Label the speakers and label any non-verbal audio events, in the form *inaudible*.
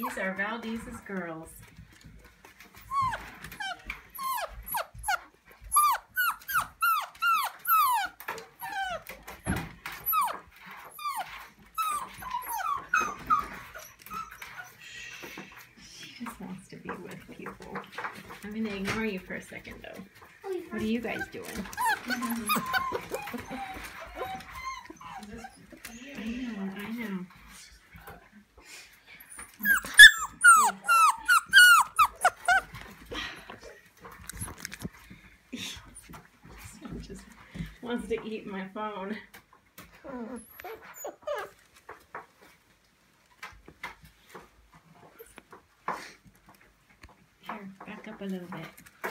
Speaker 1: These are Valdez's girls. She just wants to be with people. I'm gonna ignore you for a second though. Oh, what are you guys doing? *laughs* wants to eat my phone. Here, back up a little bit.